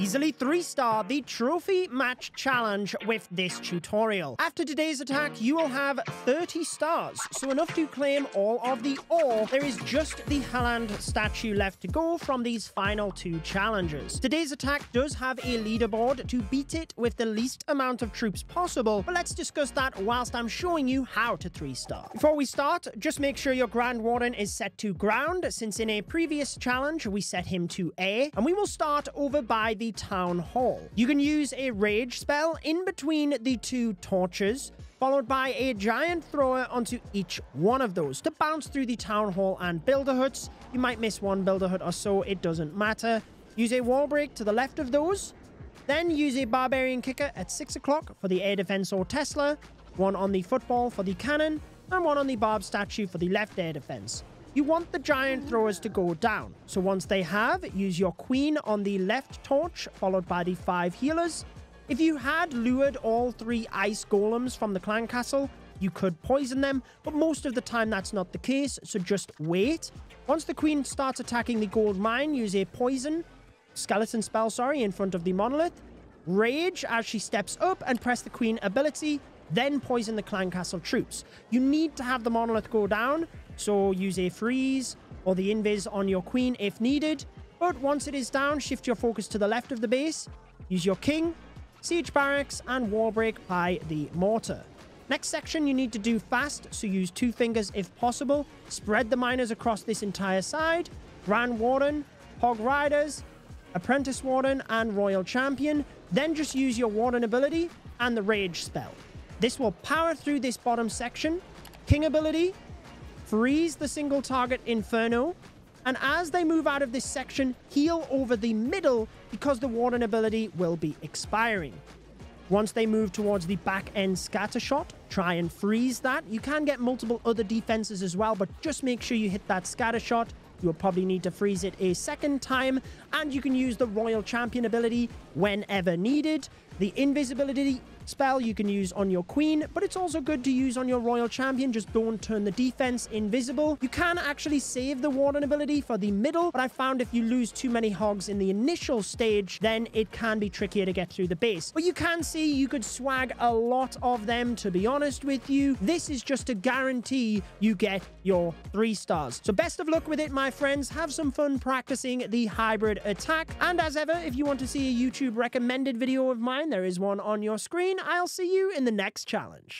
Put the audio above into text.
Easily 3-star the Trophy Match Challenge with this tutorial. After today's attack, you will have 30 stars, so enough to claim all of the ore. There is just the Haaland statue left to go from these final two challenges. Today's attack does have a leaderboard to beat it with the least amount of troops possible, but let's discuss that whilst I'm showing you how to 3-star. Before we start, just make sure your Grand Warden is set to ground, since in a previous challenge we set him to air, and we will start over by the Town Hall. You can use a Rage spell in between the two torches, followed by a giant thrower onto each one of those to bounce through the Town Hall and Builder Huts. You might miss one Builder Hut or so, it doesn't matter. Use a wall break to the left of those, then use a Barbarian Kicker at 6 o'clock for the Air Defense or Tesla, one on the Football for the Cannon, and one on the Barb statue for the left Air Defense. You want the giant throwers to go down. So once they have, use your queen on the left torch, followed by the five healers. If you had lured all three ice golems from the clan castle, you could poison them, but most of the time that's not the case, so just wait. Once the queen starts attacking the gold mine, use a poison, skeleton spell, sorry, in front of the monolith. Rage as she steps up and press the queen ability, then poison the clan castle troops. You need to have the monolith go down, so use a freeze or the invis on your queen if needed. But once it is down, shift your focus to the left of the base. Use your king, siege barracks, and wall break by the mortar. Next section you need to do fast, so use two fingers if possible. Spread the miners across this entire side. Grand Warden, Hog Riders, Apprentice Warden, and Royal Champion. Then just use your Warden ability and the Rage spell. This will power through this bottom section. King ability, freeze the single target Inferno, and as they move out of this section, heal over the middle because the Warden ability will be expiring. Once they move towards the back end scatter shot, try and freeze that. You can get multiple other defenses as well, but just make sure you hit that scatter shot. You'll probably need to freeze it a second time, and you can use the Royal Champion ability whenever needed. The invisibility spell you can use on your queen, but it's also good to use on your royal champion. Just don't turn the defense invisible. You can actually save the warden ability for the middle, but I found if you lose too many hogs in the initial stage, then it can be trickier to get through the base. But you can see you could swag a lot of them, to be honest with you. This is just to guarantee you get your three stars. So best of luck with it, my friends. Have some fun practicing the hybrid attack. And as ever, if you want to see a YouTube recommended video of mine, there is one on your screen. I'll see you in the next challenge.